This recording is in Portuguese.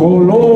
golo.